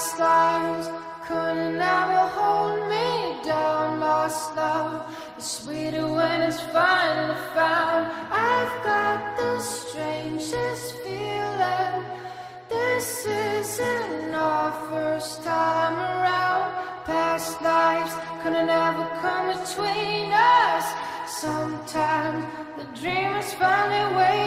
stars couldn't ever hold me down. Lost love is sweeter when it's finally found. I've got the strangest feeling. This isn't our first time around. Past lives couldn't ever come between us. Sometimes the dream is finally waiting.